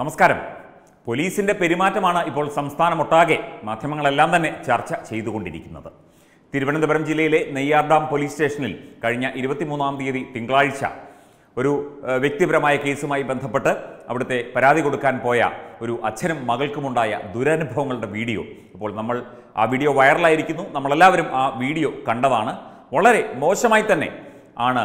നമസ്കാരം. പോലീസിന്റെ പെരുമാറ്റമാണ് ഇപ്പോൾ സംസ്ഥാനമൊട്ടാകെ മാധ്യമങ്ങളെല്ലാം തന്നെ ചർച്ച ചെയ്തുകൊണ്ടിരിക്കുന്നത്. തിരുവനന്തപുരം ജില്ലയിലെ നെയ്യാർഡാം പോലീസ് സ്റ്റേഷനിൽ കഴിഞ്ഞ ഇരുപത്തിമൂന്നാം തീയതി തിങ്കളാഴ്ച ഒരു വ്യക്തിപരമായ കേസുമായി ബന്ധപ്പെട്ട് അവിടുത്തെ പരാതി കൊടുക്കാൻ പോയ ഒരു അച്ഛനും മകൾക്കുമുണ്ടായ ദുരനുഭവങ്ങളുടെ വീഡിയോ. ഇപ്പോൾ നമ്മൾ ആ വീഡിയോ വൈറലായിരിക്കുന്നു. നമ്മളെല്ലാവരും ആ വീഡിയോ കണ്ടതാണ്. വളരെ മോശമായി തന്നെ ആണ്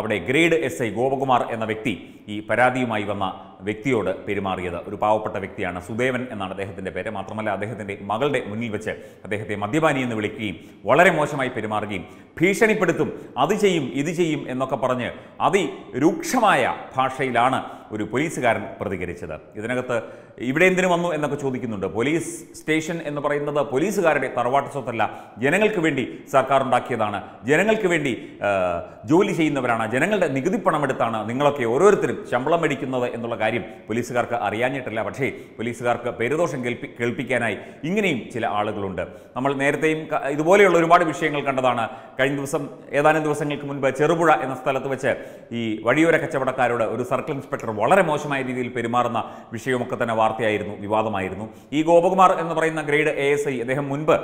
അവിടെ ഗ്രേഡ് എസ് ഐ ഗോപകുമാർ എന്ന വ്യക്തി ഈ പരാതിയുമായി വന്ന വ്യക്തിയോട് പെരുമാറിയത്. ഒരു പാവപ്പെട്ട വ്യക്തിയാണ് സുദേവൻ എന്നാണ് അദ്ദേഹത്തിന്റെ പേര്. മാത്രമല്ല അദ്ദേഹത്തിന്റെ മകളുടെ മുന്നിൽ വെച്ച് അദ്ദേഹത്തെ മദ്യപാനി എന്ന് വിളിക്കുകയും വളരെ മോശമായി പെരുമാറുകയും ഭീഷണിപ്പെടുത്തും അത് ചെയ്യും ഇത് ചെയ്യും എന്നൊക്കെ പറഞ്ഞ് അതിരൂക്ഷമായ ഭാഷയിലാണ് ഒരു പോലീസുകാരൻ പ്രതികരിച്ചത്. ഇതിനകത്ത് ഇവിടെ എന്തിനു വന്നു എന്നൊക്കെ ചോദിക്കുന്നുണ്ട്. പോലീസ് സ്റ്റേഷൻ എന്ന് പറയുന്നത് പോലീസുകാരുടെ തറവാട്ട് സ്വത്തല്ല. ജനങ്ങൾക്ക് വേണ്ടി സർക്കാർ ഉണ്ടാക്കിയതാണ്. ജനങ്ങൾക്ക് വേണ്ടി ജോലി ചെയ്യുന്നവരാണ്. ജനങ്ങളുടെ നികുതി പണമെടുത്താണ് നിങ്ങളൊക്കെ ഓരോരുത്തരും ശമ്പളം മേടിക്കുന്നത് എന്നുള്ള കാര്യം പോലീസുകാർക്ക് അറിയാഞ്ഞിട്ടില്ല. പക്ഷേ പോലീസുകാർക്ക് പേരുദോഷം കേൾപ്പി കേൾപ്പിക്കാനായി ഇങ്ങനെയും ചില ആളുകളുണ്ട്. നമ്മൾ നേരത്തെയും ഇതുപോലെയുള്ള ഒരുപാട് വിഷയങ്ങൾ കണ്ടതാണ്. കഴിഞ്ഞ ദിവസം ഏതാനും ദിവസങ്ങൾക്ക് മുൻപ് ചെറുപുഴ എന്ന സ്ഥലത്ത് വെച്ച് ഈ വഴിയോര കച്ചവടക്കാരോട് ഒരു സർക്കിൾ ഇൻസ്പെക്ടർ വളരെ മോശമായ രീതിയിൽ പെരുമാറുന്ന വിഷയമൊക്കെ തന്നെ വാർത്തയായിരുന്നു വിവാദമായിരുന്നു. ഈ ഗോപകുമാർ എന്ന് പറയുന്ന ഗ്രേഡ് എ എസ് ഐ അദ്ദേഹം മുൻപ്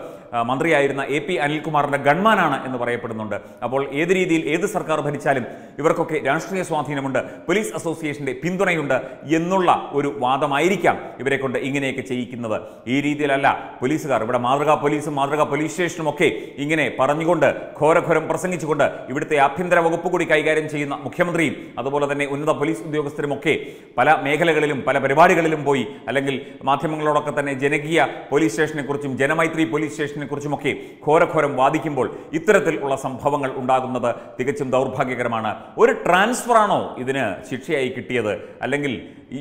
മന്ത്രിയായിരുന്ന എ പി അനിൽകുമാറിന്റെ ഗൺമാനാണ് എന്ന് പറയപ്പെടുന്നുണ്ട്. അപ്പോൾ ഏത് രീതിയിൽ ഏത് സർക്കാർ ഭരിച്ചാലും ഇവർക്കൊക്കെ രാഷ്ട്രീയ സ്വാധീനമുണ്ട്. പോലീസ് അസോസിയേഷന്റെ പിന്തുണയുണ്ട് എന്നുള്ള ഒരു വാദമായിരിക്കാം ഇവരെ കൊണ്ട് ഇങ്ങനെയൊക്കെ ചെയ്യിക്കുന്നത്. ഈ രീതിയിലല്ല പോലീസുകാർ ഇവിടെ മാതൃകാ പോലീസും മാതൃകാ പോലീസ് സ്റ്റേഷനും ഒക്കെ ഇങ്ങനെ പറഞ്ഞുകൊണ്ട് ഘോരഘോരം പ്രസംഗിച്ചുകൊണ്ട് ഇവിടുത്തെ ആഭ്യന്തര വകുപ്പ് കൂടി കൈകാര്യം ചെയ്യുന്ന മുഖ്യമന്ത്രിയും അതുപോലെ തന്നെ ഉന്നത പോലീസ് ഉദ്യോഗസ്ഥരും ഒക്കെ പല മേഖലകളിലും പല പരിപാടികളിലും പോയി അല്ലെങ്കിൽ മാധ്യമങ്ങളോടൊക്കെ തന്നെ ജനകീയ പോലീസ് സ്റ്റേഷനെക്കുറിച്ചും ജനമൈത്രി പോലീസ് സ്റ്റേഷനെ കുറിച്ചുമൊക്കെ ഘോരഘോരം വാദിക്കുമ്പോൾ ഇത്തരത്തിൽ ഉള്ള സംഭവങ്ങൾ ഉണ്ടാകുന്നത് തികച്ചും ദൗർഭാഗ്യകരമാണ്. ഒരു ട്രാൻസ്ഫർ ആണോ ഇതിന് ശിക്ഷയായി കിട്ടിയത്? അല്ലെങ്കിൽ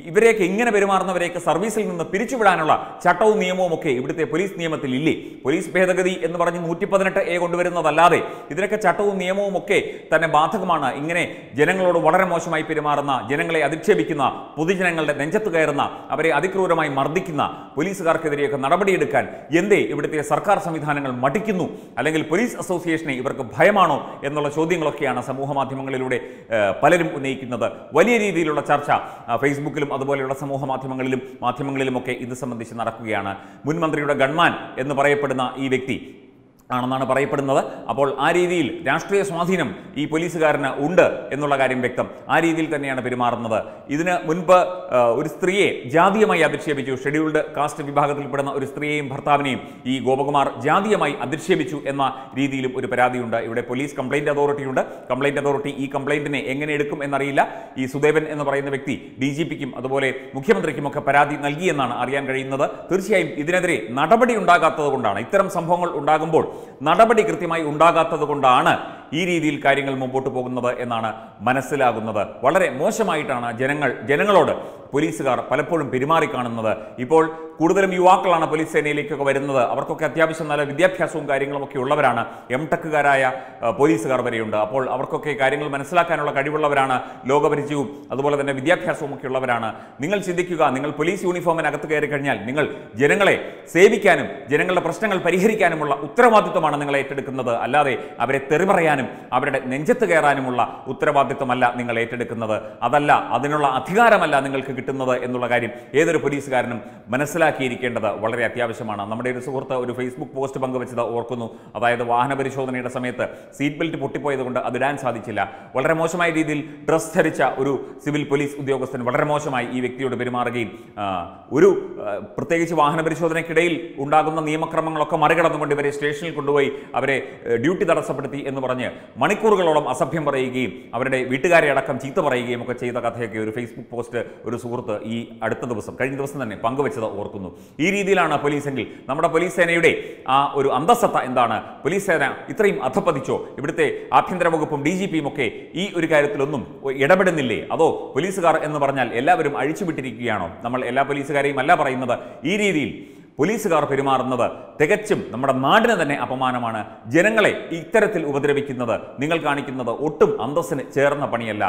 ഇവരെയൊക്കെ ഇങ്ങനെ പെരുമാറുന്നവരെയൊക്കെ സർവീസിൽ നിന്ന് പിരിച്ചുവിടാനുള്ള ചട്ടവും നിയമവും ഒക്കെ ഇവിടുത്തെ പോലീസ് നിയമത്തിൽ ഇല്ലേ? പോലീസ് ഭേദഗതി എന്ന് പറഞ്ഞ് നൂറ്റി പതിനെട്ട് എ കൊണ്ടുവരുന്നതല്ലാതെ ഇതിനൊക്കെ ചട്ടവും നിയമവും ഒക്കെ തന്നെ ബാധകമാണ്. ഇങ്ങനെ ജനങ്ങളോട് വളരെ മോശമായി പെരുമാറുന്ന ജനങ്ങളെ അധിക്ഷേപിക്കുന്ന പൊതുജനങ്ങളുടെ നെഞ്ചത്ത് കയറുന്ന അവരെ അതിക്രൂരമായി മർദ്ദിക്കുന്ന പോലീസുകാർക്കെതിരെയൊക്കെ നടപടിയെടുക്കാൻ എന്തേ ഇവിടുത്തെ സർക്കാർ സംവിധാനങ്ങൾ മടിക്കുന്നു? അല്ലെങ്കിൽ പോലീസ് അസോസിയേഷനെ ഇവർക്ക് ഭയമാണോ എന്നുള്ള ചോദ്യങ്ങളൊക്കെയാണ് സമൂഹ മാധ്യമങ്ങളിലൂടെ ഏഹ്, പലരും ഉന്നയിക്കുന്നത്. വലിയ രീതിയിലുള്ള ചർച്ച ഫേസ്ബുക്കിലും അതുപോലെയുള്ള സമൂഹ മാധ്യമങ്ങളിലും മാധ്യമങ്ങളിലുമൊക്കെ ഇത് സംബന്ധിച്ച് നടക്കുകയാണ്. മുൻമന്ത്രിയുടെ ഗൺമാൻ എന്ന് പറയപ്പെടുന്ന ഈ വ്യക്തി ആണെന്നാണ് പറയപ്പെടുന്നത്. അപ്പോൾ ആ രീതിയിൽ രാഷ്ട്രീയ സ്വാധീനം ഈ പോലീസുകാരന് ഉണ്ട് എന്നുള്ള കാര്യം വ്യക്തം. ആ രീതിയിൽ തന്നെയാണ് പെരുമാറുന്നത്. ഇതിന് മുൻപ് ഒരു സ്ത്രീയെ ജാതീയമായി അധിക്ഷേപിച്ചു. ഷെഡ്യൂൾഡ് കാസ്റ്റ് വിഭാഗത്തിൽപ്പെടുന്ന ഒരു സ്ത്രീയെയും ഭർത്താവിനെയും ഈ ഗോപകുമാർ ജാതീയമായി അധിക്ഷേപിച്ചു എന്ന രീതിയിലും ഒരു പരാതിയുണ്ട്. ഇവിടെ പോലീസ് കംപ്ലൈന്റ് അതോറിറ്റിയുണ്ട്. കംപ്ലൈന്റ് അതോറിറ്റി ഈ കംപ്ലൈന്റിനെ എങ്ങനെ എടുക്കും എന്നറിയില്ല. ഈ സുദേവൻ എന്ന് പറയുന്ന വ്യക്തി ഡി ജി പിക്കും അതുപോലെ മുഖ്യമന്ത്രിക്കും ഒക്കെ പരാതി നൽകിയെന്നാണ് അറിയാൻ കഴിയുന്നത്. തീർച്ചയായും ഇതിനെതിരെ നടപടി ഉണ്ടാകാത്തത് കൊണ്ടാണ് ഇത്തരം സംഭവങ്ങൾ ഉണ്ടാകുമ്പോൾ നടപടി കൃത്യമായി ഉണ്ടാകാത്തത് കൊണ്ടാണ് ഈ രീതിയിൽ കാര്യങ്ങൾ മുമ്പോട്ട് പോകുന്നത് എന്നാണ് മനസ്സിലാകുന്നത്. വളരെ മോശമായിട്ടാണ് ജനങ്ങൾ ജനങ്ങളോട് പോലീസുകാർ പലപ്പോഴും പെരുമാറിക്കാണുന്നത് ഇപ്പോൾ കൂടുതലും യുവാക്കളാണ് പോലീസ് സേനയിലേക്കൊക്കെ വരുന്നത്. അവർക്കൊക്കെ അത്യാവശ്യം നല്ല വിദ്യാഭ്യാസവും കാര്യങ്ങളും ഒക്കെ ഉള്ളവരാണ്. എം ടെക്കുകാരായ പോലീസുകാർ വരെയുണ്ട്. അപ്പോൾ അവർക്കൊക്കെ കാര്യങ്ങൾ മനസ്സിലാക്കാനുള്ള കഴിവുള്ളവരാണ് ലോകപരിചയവും അതുപോലെ തന്നെ വിദ്യാഭ്യാസവും ഒക്കെ ഉള്ളവരാണ്. നിങ്ങൾ ചിന്തിക്കുക നിങ്ങൾ പോലീസ് യൂണിഫോമിനകത്ത് കയറി കഴിഞ്ഞാൽ നിങ്ങൾ ജനങ്ങളെ സേവിക്കാനും ജനങ്ങളുടെ പ്രശ്നങ്ങൾ പരിഹരിക്കാനുമുള്ള ഉത്തരവാദിത്വമാണ് നിങ്ങൾ ഏറ്റെടുക്കുന്നത്. അല്ലാതെ അവരെ തെറിപറയാനും അവരുടെ നെഞ്ചത്ത് കയറാനുമുള്ള ഉത്തരവാദിത്വമല്ല നിങ്ങൾ ഏറ്റെടുക്കുന്നത്. അതല്ല അതിനുള്ള അധികാരമല്ല നിങ്ങൾക്ക് കിട്ടുന്നത് എന്നുള്ള കാര്യം ഏതൊരു പോലീസുകാരനും മനസ്സിലാക്കിയിരിക്കേണ്ടത് വളരെ അത്യാവശ്യമാണ്. നമ്മുടെ ഒരു സുഹൃത്ത് ഒരു ഫേസ്ബുക്ക് പോസ്റ്റ് പങ്കുവച്ചത് ഓർക്കുന്നു. അതായത് വാഹന പരിശോധനയുടെ സമയത്ത് സീറ്റ് ബെൽറ്റ് പൊട്ടിപ്പോയത് കൊണ്ട് അത് ഇടാൻ സാധിച്ചില്ല. വളരെ മോശമായ രീതിയിൽ ഡ്രസ് ധരിച്ച ഒരു സിവിൽ പോലീസ് ഉദ്യോഗസ്ഥൻ വളരെ മോശമായി ഈ വ്യക്തിയോട് പെരുമാറുകയും ഒരു പ്രത്യേകിച്ച് വാഹന പരിശോധനയ്ക്കിടയിൽ ഉണ്ടാകുന്ന നിയമക്രമങ്ങളൊക്കെ മറികടന്നുകൊണ്ട് ഇവരെ സ്റ്റേഷനിൽ കൊണ്ടുപോയി അവരെ ഡ്യൂട്ടി തടസ്സപ്പെടുത്തി എന്ന് പറഞ്ഞ് മണിക്കൂറുകളോളം അസഭ്യം പറയുകയും അവരുടെ വീട്ടുകാരെ അടക്കം ചീത്ത പറയുകയും ഒക്കെ ചെയ്ത കഥയൊക്കെ ഒരു ഫേസ്ബുക്ക് പോസ്റ്റ് ഒരു സുഹൃത്ത് ഈ അടുത്ത ദിവസം കഴിഞ്ഞ ദിവസം തന്നെ പങ്കുവച്ചത് ഓർക്കുന്നു. ഈ രീതിയിലാണ് പോലീസെങ്കിൽ നമ്മുടെ പോലീസ് സേനയുടെ ആ ഒരു അന്തസ്സത്ത എന്താണ്? പോലീസ് സേന ഇത്രയും അധപ്പതിച്ചോ ഇവിടുത്തെ ആഭ്യന്തര വകുപ്പും ഡി ജി പിയും ഒക്കെ ഈ ഒരു കാര്യത്തിലൊന്നും ഇടപെടുന്നില്ലേ? അതോ പോലീസുകാർ എന്ന് പറഞ്ഞാൽ എല്ലാവരും അഴിച്ചുവിട്ടിരിക്കുകയാണോ? നമ്മൾ എല്ലാ പോലീസുകാരെയും അല്ല പറയുന്നത്. ഈ രീതിയിൽ പോലീസുകാർ പെരുമാറുന്നത് തികച്ചും നമ്മുടെ നാടിന് തന്നെ അപമാനമാണ്. ജനങ്ങളെ ഇത്തരത്തിൽ ഉപദ്രവിക്കുന്നത് നിങ്ങൾ കാണിക്കുന്നത് ഒട്ടും അന്തസ്സിന് ചേർന്ന പണിയല്ല.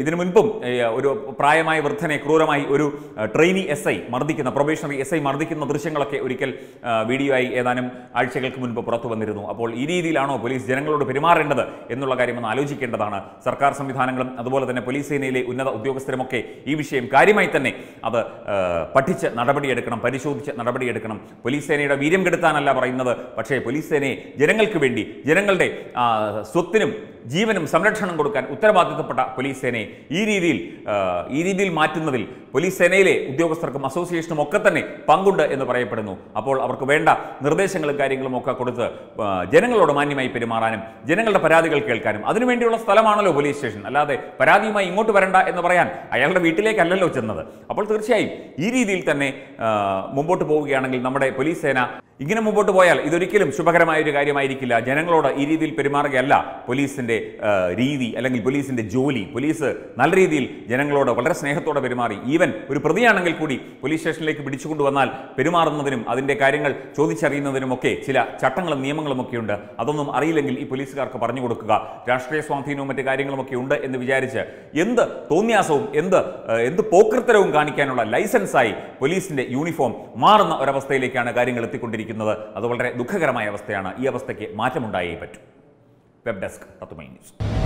ഇതിനു മുൻപും ഒരു പ്രായമായ വൃദ്ധനെ ക്രൂരമായി ഒരു ട്രെയിനി എസ് ഐ മർദ്ദിക്കുന്ന പ്രൊബേഷണറി എസ് ഐ മർദ്ദിക്കുന്ന ദൃശ്യങ്ങളൊക്കെ ഒരിക്കൽ വീഡിയോ ആയി ഏതാനും ആഴ്ചകൾക്ക് മുൻപ് പുറത്തു വന്നിരുന്നു. അപ്പോൾ ഈ രീതിയിലാണോ പോലീസ് ജനങ്ങളോട് പെരുമാറേണ്ടത് എന്നുള്ള കാര്യം ഒന്ന് ആലോചിക്കേണ്ടതാണ്. സർക്കാർ സംവിധാനങ്ങളും അതുപോലെ തന്നെ പോലീസ് സേനയിലെ ഉന്നത ഉദ്യോഗസ്ഥരുമൊക്കെ ഈ വിഷയം കാര്യമായി തന്നെ അത് പഠിച്ച് നടപടിയെടുക്കണം പരിശോധിച്ച് നടപടിയെടുക്കണം. പോലീസ് സേനയുടെ വീര്യം കെടുത്താനല്ല പറയുന്നത്. പക്ഷേ പോലീസ് സേനയെ ജനങ്ങൾക്ക് വേണ്ടി ജനങ്ങളുടെ സ്വത്തിനും ജീവനും സംരക്ഷണം കൊടുക്കാൻ ഉത്തരവാദിത്തപ്പെട്ട പോലീസ് സേനയെ ഈ രീതിയിൽ ഈ രീതിയിൽ മാറ്റുന്നതിൽ പോലീസ് സേനയിലെ ഉദ്യോഗസ്ഥർക്കും അസോസിയേഷനും ഒക്കെ തന്നെ പങ്കുണ്ട് എന്ന് പറയപ്പെടുന്നു. അപ്പോൾ അവർക്ക് വേണ്ട നിർദ്ദേശങ്ങളും കാര്യങ്ങളും ഒക്കെ കൊടുത്ത് ജനങ്ങളോട് മാന്യമായി പെരുമാറാനും ജനങ്ങളുടെ പരാതികൾ കേൾക്കാനും അതിനുവേണ്ടിയുള്ള സ്ഥലമാണല്ലോ പോലീസ് സ്റ്റേഷൻ. അല്ലാതെ പരാതിയുമായി ഇങ്ങോട്ട് വരണ്ട എന്ന് പറയാൻ അയാളുടെ വീട്ടിലേക്കല്ലല്ലോ ചെന്നത്. അപ്പോൾ തീർച്ചയായും ഈ രീതിയിൽ തന്നെ മുമ്പോട്ട് പോവുകയാണെങ്കിൽ നമ്മുടെ പോലീസ് സേന ഇങ്ങനെ മുമ്പോട്ട് പോയാൽ ഇതൊരിക്കലും ശുഭകരമായ ഒരു കാര്യമായിരിക്കില്ല. ജനങ്ങളോട് ഈ രീതിയിൽ പെരുമാറുകയല്ല. പോലീസിന്റെ രീതി അല്ലെങ്കിൽ പോലീസിന്റെ ജോലി. പോലീസ് നല്ല രീതിയിൽ ജനങ്ങളോട് വളരെ സ്നേഹത്തോടെ പെരുമാറി. ഈവൻ ഒരു പ്രതിയാണെങ്കിൽ കൂടി പോലീസ് സ്റ്റേഷനിലേക്ക് പിടിച്ചുകൊണ്ടുവന്നാൽ പെരുമാറുന്നതിനും അതിന്റെ കാര്യങ്ങൾ ചോദിച്ചറിയുന്നതിനുമൊക്കെ ചില ചട്ടങ്ങളും നിയമങ്ങളും ഒക്കെ ഉണ്ട് അതൊന്നും അറിയില്ലെങ്കിൽ ഈ പോലീസുകാർക്ക് പറഞ്ഞു കൊടുക്കുക. രാഷ്ട്രീയ സ്വാധീനവും മറ്റു കാര്യങ്ങളുമൊക്കെ ഉണ്ട് എന്ന് വിചാരിച്ച് എന്ത് തോന്നിയാസവും എന്ത് എന്ത് പോക്കൃത്തരവും കാണിക്കാനുള്ള ലൈസൻസായി പോലീസിന്റെ യൂണിഫോം മാറുന്ന ഒരവസ്ഥയിലേക്കാണ് കാര്യങ്ങൾ എത്തിക്കൊണ്ടിരിക്കുന്നത്. അത് വളരെ ദുഃഖകരമായ അവസ്ഥയാണ്. ഈ അവസ്ഥയ്ക്ക് മാറ്റമുണ്ടായേ പറ്റൂ. വെബ് ഡെസ്ക് തത്തുമൈ ന്യൂസ്.